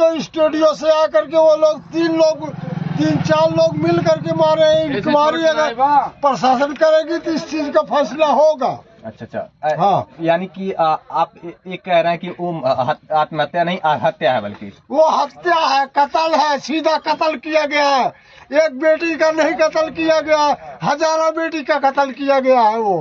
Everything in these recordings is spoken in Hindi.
को स्टूडियो से आकर के वो लोग तीन लोग तीन चार लोग मिल करके मारे हैं। इंक्वायरी अगर प्रशासन करेगी तो इस चीज़ का फैसला होगा। अच्छा अच्छा। हाँ। यानी कि अ, आप ये ये कह रहे हैं कि वो आत्महत्या नहीं हत्या है बल्कि। वो हत्या है कत्ल है सीधा कत्ल किया गया है। एक बेटी का नहीं कत्ल किया गया हज़ारों बेटी का कत्ल किया गया है वो।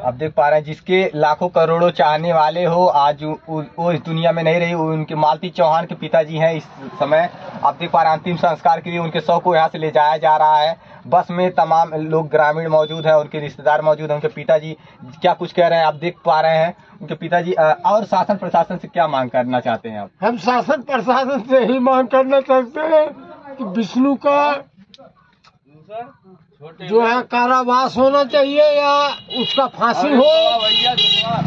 आप देख पा रहे हैं, जिसके लाखों करोड़ों चाहने वाले हो, आज वो इस दुनिया में नहीं रही उनके मालती चौहान के पिताजी हैं इस समय। आप देख पा रहे हैं, अंतिम संस्कार के लिए उनके शव को यहाँ से ले जाया जा रहा है। बस में तमाम लोग ग्रामीण मौजूद हैं, उनके रिश्तेदार मौजूद हैं, उनके पिताजी क्या कुछ कह रहे हैं, आप देख पा रहे हैं, उनके पिताजी और शासन प्रशासन से क्या मांग करना चाहते हैं आप? हम शासन प्रशासन से ही मांग करना चाहते हैं कि विष्णु का जो है कारावास होना चाहिए या उसका फांसी हो।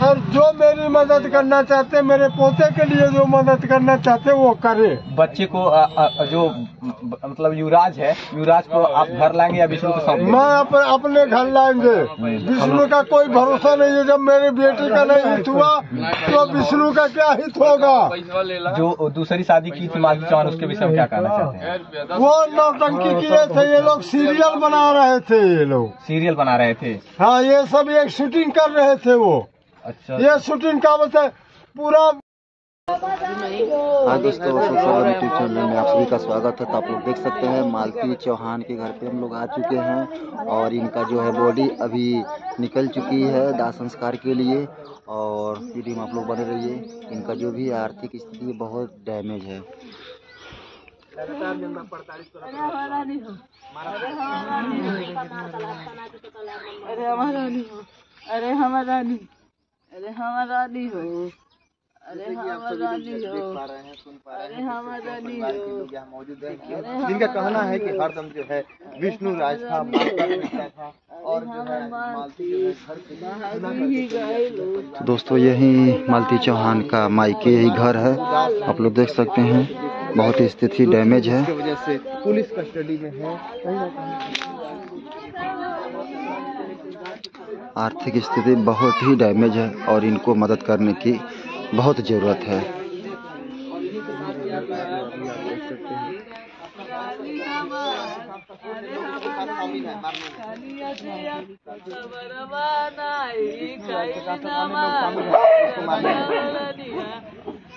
और जो मेरी मदद करना चाहते मेरे पोते के लिए जो मदद करना चाहते वो करे। बच्चे को अ, अ, जो मतलब युवराज है युवराज को आप घर लाएँगे या विष्णु को मैं अप, अपने घर लाएँगे। विष्णु का कोई भरोसा नहीं है जब मेरी बेटी का नहीं हित हुआ तो विष्णु का क्या हित होगा? जो दूसरी शादी की थी मालती चौहान उसके विषय में क्या कहना चाहते हैं? वो नौटंकी किए थे ये लोग सीरियल बना रहे थे ये लोग। सीरियल बना रहे थे। हाँ ये सब एक शूटिंग कर रहे थे वो। अच्छा। ये शूटिंग का मतलब पूरा हाँ दोस्तों यूट्यूब चैनल में आप सभी का स्वागत है। तो आप लोग देख सकते हैं मालती चौहान के घर पे हम लोग आ चुके हैं और इनका जो है बॉडी अभी निकल चुकी है दाह संस्कार के लिए और वीडियो में आप लोग बने रहिए। इनका जो भी आर्थिक स्थिति बहुत डैमेज है। अरे हमारा नहीं हो अरे हमारा नहीं अरे हमारा नहीं हो अरे हमारा नहीं हो अरे हमारा नहीं हो है जिनका कहना है कि हरदम जो है विष्णु राज था और है है दोस्तों, यही मालती चौहान का मायके यही घर है। आप लोग देख सकते हैं। बहुत ही स्थिति डैमेज है। पुलिस कस्टडी में है। आर्थिक स्थिति बहुत ही डैमेज है और इनको मदद करने की बहुत ज़रूरत है।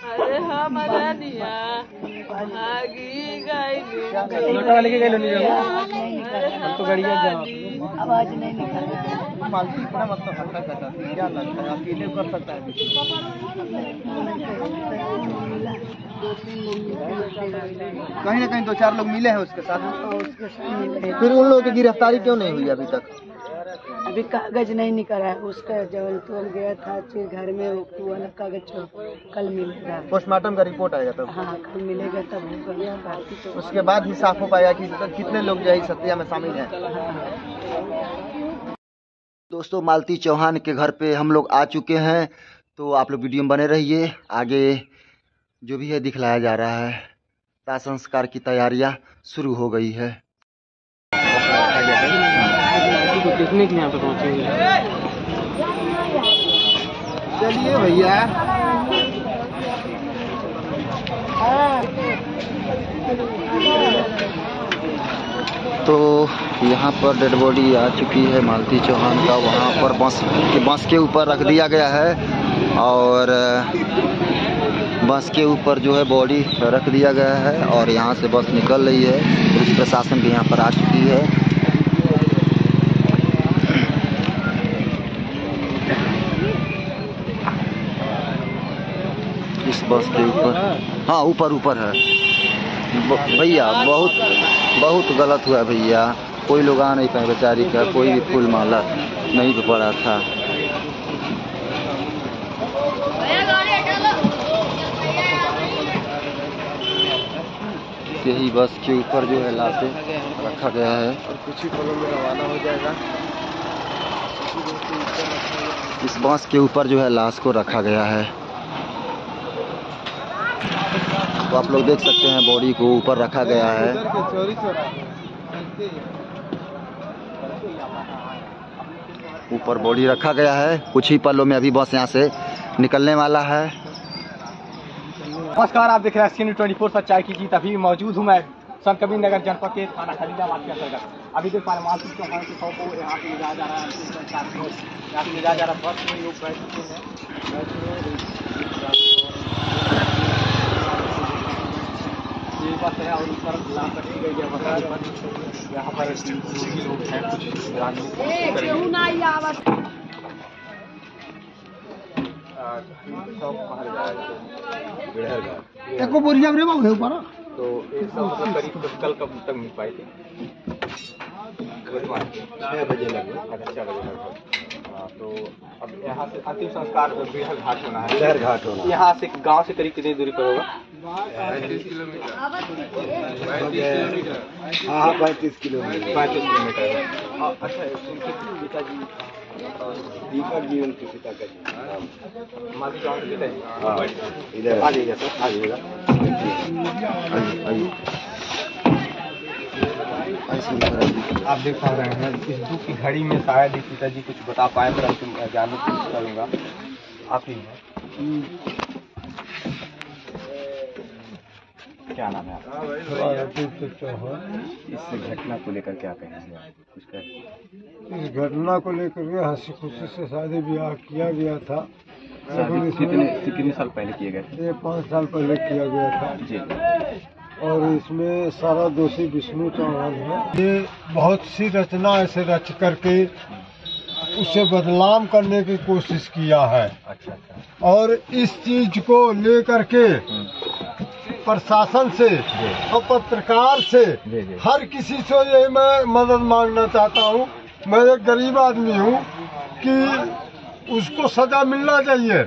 अरे हमारा निया भागी गई आवाज़ नहीं निकल मालती इतना मतलब हरकत करता था क्या लगता है? अकेले कर सकता है कहीं ना कहीं दो चार लोग मिले हैं उसके साथ। फिर उन लोगों की गिरफ्तारी क्यों नहीं हुई अभी तक? अभी कागज़ नहीं निकला है उसका जब तोल गया था फिर घर में वो वाला कागज़ कल मिलेगा पोस्टमार्टम का रिपोर्ट आएगा तब। हाँ कल मिलेगा तब होगा बाकी तो उसके बाद ही साफ़ हो पाएगा कि कितने लोग जो है इस हत्या में शामिल हैं। दोस्तों मालती चौहान के घर पे हम लोग आ चुके हैं तो आप लोग वीडियो में बने रहिए। आगे जो भी है दिखलाया जा रहा है। दाह संस्कार की तैयारियाँ शुरू हो गई है। देखने के लिए यहाँ पे पहुँचेंगे चलिए भैया। तो यहाँ पर डेड बॉडी आ चुकी है मालती चौहान का। वहाँ पर बस के बस के ऊपर रख दिया गया है और बस के ऊपर जो है बॉडी रख दिया गया है और यहाँ से बस निकल रही है। पुलिस प्रशासन भी यहाँ पर आ चुकी है। बस के ऊपर। हाँ ऊपर ऊपर है। भैया, बहुत बहुत गलत हुआ भैया। कोई लोग आ नहीं पाए बेचारी का, कोई भी फूल माला नहीं पड़ा था। यही बस के ऊपर जो है लाशें रखा गया है। और कुछ ही पलों में रवाना हो जाएगा इस बस के ऊपर जो है लाश को रखा गया है। तो आप लोग देख सकते हैं बॉडी को ऊपर रखा गया है। ऊपर बॉडी रखा गया है। कुछ ही पलों में अभी बस यहाँ से निकलने वाला है। नमस्कार, आप देख रहे हैं ट्वेंटी फोर सच्चाई की जीत अभी मौजूद हूँ मैं संत कबीर नगर जनपद के थाना खलीलाबाद के अंतर्गत। अभी देख पा रहे मालपुर चौहान के सौ को यहाँ पे ले जा रहा है यहाँ पे जा रहा है। बस में लोग बैठ चुके हैं। ये है और ऊपर लाल कटी गई है यहाँ पर जो भी लोग हैं कुछ? एको बोरिया रे बाबू ऊपर। तो मतलब करीब तो कल कब तक मिल पाई थी? छः बजे लगभग अच्छा छः बजे लगभग। तो अब यहाँ से अंतिम संस्कार बिहार घाट होना है बिहार घाट होना यहाँ से गाँव से करीब कितनी दूरी पर होगा? हाँ पैंतीस किलोमीटर। पैंतीस किलोमीटर। हाँ, अच्छा पिताजी दीपक जी उनके पिता का जी। माती चौहान के पिताजी हाँ इधर आ जाइएगा सर आ जाइएगा आप देख पा रहे हैं इस दुख की घड़ी में शायद ही पिताजी कुछ बता पाए परंतु मैं जानने की कोशिश करूँगा। आप ही हैं। क्या नाम है आपका? इस घटना को लेकर क्या कहेंगे आप? कुछ कहें इस घटना को लेकर के हँसी खुशी से शादी ब्याह किया गया था। कितने कितने साल पहले किए गए थे? पाँच साल पहले किया गया था। जी। और इसमें सारा दोषी विष्णु चौहान है। ये बहुत सी रचना ऐसे रच करके उसे बदनाम करने की कोशिश किया है। अच्छा अच्छा। और इस चीज़ को लेकर के प्रशासन से और पत्रकार से हर किसी से ये मैं मदद मांगना चाहता हूँ। मैं एक गरीब आदमी हूँ कि उसको सजा मिलना चाहिए।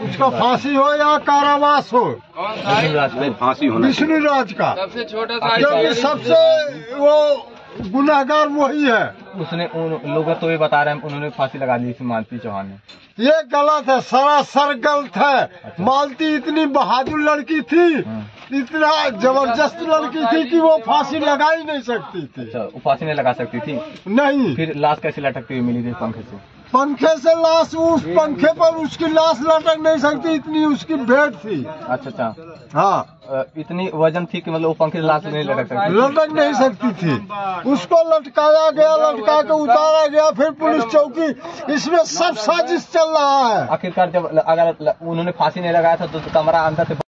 उसका फांसी हो या कारावास हो? फांसी विष्णु राज का। सबसे छोटा क्योंकि सबसे वो गुनाहगार वही है। उसने उन लोगों तो ये बता रहे हैं उन्होंने फांसी लगा दी थी मानसी चौहान ने। ये गलत है सरासर गलत है। अच्छा। मालती इतनी बहादुर लड़की थी इतना ज़बरदस्त लड़की थी कि वो फांसी लगा ही नहीं सकती थी। अच्छा फांसी नहीं लगा सकती थी? नहीं। फिर लाश कैसे लटकती हुई मिली थी पंखे से? पंखे से लाश उस पंखे पर उसकी लाश लटक नहीं सकती इतनी उसकी भेंट थी। अच्छा अच्छा। हाँ। इतनी वज़न थी कि मतलब वो पंखे से लाश नहीं लटक सकती लटक नहीं सकती थी। उसको लटकाया गया लटका के उतारा गया फिर पुलिस चौकी। इसमें सब साजिश चल रहा है। आखिरकार जब अगर उन्होंने फांसी नहीं लगाया था तो कमरा अंदर से